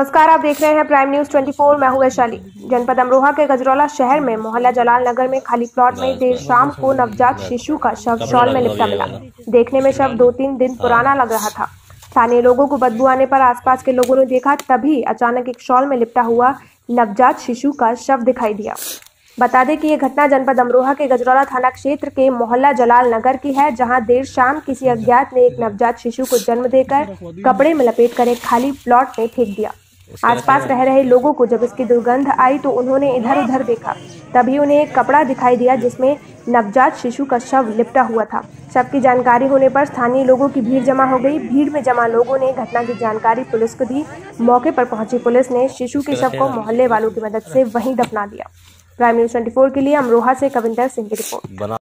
नमस्कार, आप देख रहे हैं प्राइम न्यूज़ 24 मैं हूँ वैशाली। जनपद अमरोहा के गजरौला शहर में मोहल्ला जलाल नगर में खाली प्लॉट में देर शाम को नवजात शिशु का शव शॉल में लिपटा मिला। देखने में शव दो तीन दिन पुराना लग रहा था। स्थानीय लोगों को बदबू आने पर आसपास के लोगों ने देखा, तभी अचानक एक शॉल में लिपटा हुआ नवजात शिशु का शव दिखाई दिया। बता दें कि यह घटना जनपद अमरोहा के गजरौला थाना क्षेत्र के मोहल्ला जलाल नगर की है, जहाँ देर शाम किसी अज्ञात ने एक नवजात शिशु को जन्म देकर कपड़े में लपेट कर एक खाली प्लॉट में फेंक दिया। आसपास रह रहे लोगों को जब इसकी दुर्गंध आई तो उन्होंने इधर उधर देखा। तभी उन्हें एक कपड़ा दिखाई दिया जिसमें नवजात शिशु का शव लिपटा हुआ था। शव की जानकारी होने पर स्थानीय लोगों की भीड़ जमा हो गई। भीड़ में जमा लोगों ने घटना की जानकारी पुलिस को दी। मौके पर पहुँची पुलिस ने शिशु के शव को मोहल्ले वालों की मदद से वहीं दफना दिया। प्राइम न्यूज़ ट्वेंटी के लिए अमरोहा से कविंदर सिंह की रिपोर्ट।